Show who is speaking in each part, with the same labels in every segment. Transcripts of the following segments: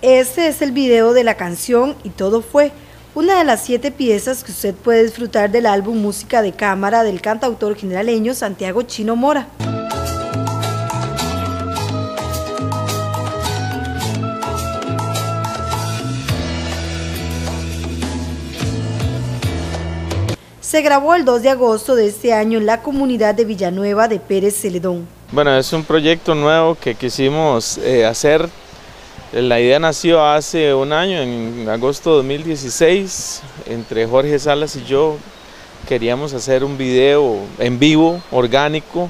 Speaker 1: Este es el video de la canción Y Todo Fue, una de las siete piezas que usted puede disfrutar del álbum Música de Cámara del cantautor generaleño Santiago Chino Mora. Se grabó el 2 de agosto de este año en la comunidad de Villanueva de Pérez Celedón.
Speaker 2: Bueno, es un proyecto nuevo que quisimos eh, hacer. La idea nació hace un año, en agosto de 2016, entre Jorge Salas y yo. Queríamos hacer un video en vivo, orgánico,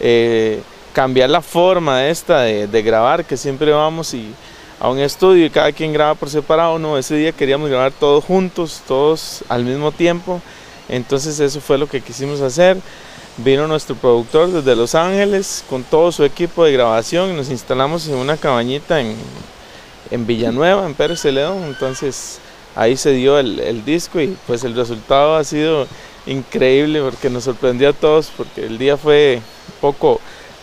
Speaker 2: eh, cambiar la forma esta de, grabar, que siempre vamos y a un estudio y cada quien graba por separado, no, ese día queríamos grabar todos juntos, todos al mismo tiempo, entonces eso fue lo que quisimos hacer. Vino nuestro productor desde Los Ángeles con todo su equipo de grabación y nos instalamos en una cabañita en, en Villanueva, en Pérez Celedón. Entonces ahí se dio el, disco y pues el resultado ha sido increíble porque nos sorprendió a todos porque el día fue un poco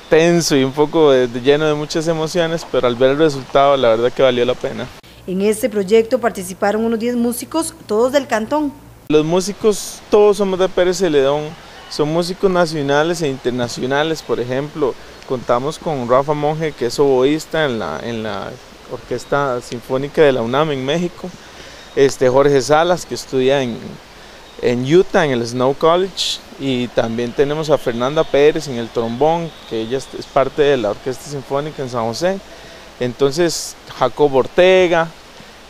Speaker 2: tenso y un poco lleno de muchas emociones, pero al ver el resultado la verdad que valió la pena.
Speaker 1: En este proyecto participaron unos 10 músicos, todos del cantón.
Speaker 2: Los músicos todos somos de Pérez Celedón, son músicos nacionales e internacionales, por ejemplo, contamos con Rafa Monge que es oboísta en la, en la Orquesta Sinfónica de la UNAM en México, este Jorge Salas que estudia en, Utah en el Snow College. Y también tenemos a Fernanda Pérez en el trombón, que ella es parte de la Orquesta Sinfónica en San José. Entonces Jacob Ortega,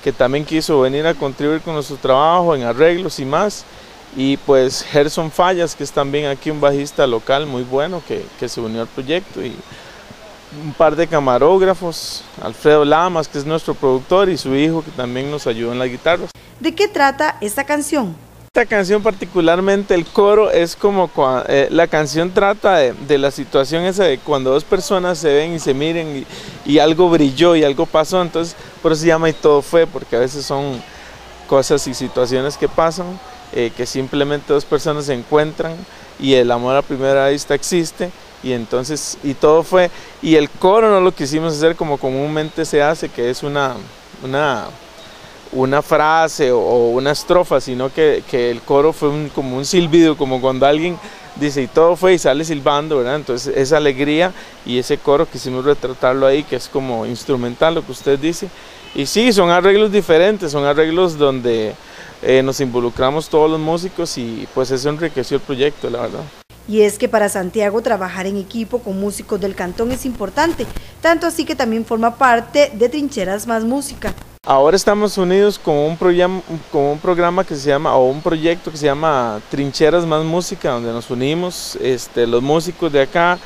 Speaker 2: que también quiso venir a contribuir con nuestro trabajo en arreglos y más. Y pues Gerson Fallas, que es también aquí un bajista local muy bueno que, que se unió al proyecto. Y un par de camarógrafos, Alfredo Lamas, que es nuestro productor, y su hijo, que también nos ayudó en la guitarra.
Speaker 1: ¿De qué trata esta canción?
Speaker 2: Esta canción particularmente, el coro, es como eh, la canción trata de, la situación esa de cuando dos personas se ven y se miren y, algo brilló y algo pasó, entonces por eso se llama y todo fue, porque a veces son cosas y situaciones que pasan, eh, que simplemente dos personas se encuentran y el amor a primera vista existe y entonces, y todo fue, y el coro no lo quisimos hacer como comúnmente se hace, que es una, una, una frase o, una estrofa, sino que, el coro fue como un silbido, como cuando alguien dice y todo fue y sale silbando, ¿verdad? Entonces esa alegría y ese coro quisimos retratarlo ahí, que es como instrumental, lo que usted dice. Y sí, son arreglos diferentes, son arreglos donde eh, nos involucramos todos los músicos y pues eso enriqueció el proyecto, la verdad.
Speaker 1: Y es que para Santiago trabajar en equipo con músicos del cantón es importante, tanto así que también forma parte de Trincheras Más Música.
Speaker 2: Ahora estamos unidos con un, programa, con un programa que se llama, o un proyecto que se llama Trincheras Más Música, donde nos unimos este, los músicos de acá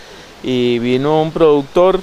Speaker 2: y vino un productor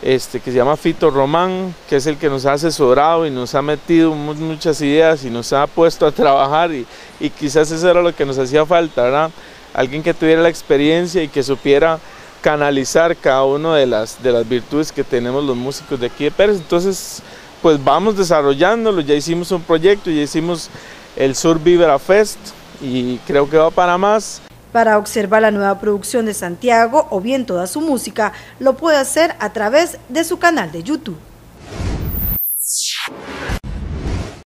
Speaker 2: este, que se llama Fito Román, que es el que nos ha asesorado y nos ha metido muchas ideas y nos ha puesto a trabajar y, y quizás eso era lo que nos hacía falta, ¿verdad? alguien que tuviera la experiencia y que supiera canalizar cada una de las, de las virtudes que tenemos los músicos de aquí de Pérez. Entonces, pues vamos desarrollándolo, ya hicimos un proyecto, ya hicimos el Sur Vibra Fest y creo que va para más.
Speaker 1: Para observar la nueva producción de Santiago o bien toda su música, lo puede hacer a través de su canal de YouTube.